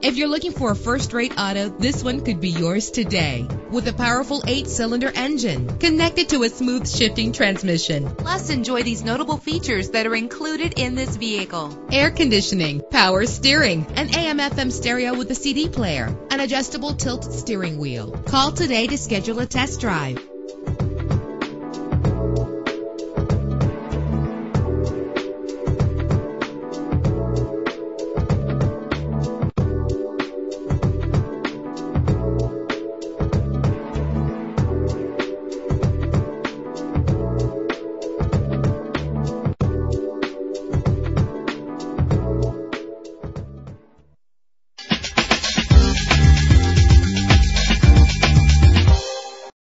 If you're looking for a first-rate auto, this one could be yours today. With a powerful eight-cylinder engine connected to a smooth shifting transmission. Plus, enjoy these notable features that are included in this vehicle. Air conditioning, power steering, an AM/FM stereo with a CD player, an adjustable tilt steering wheel. Call today to schedule a test drive.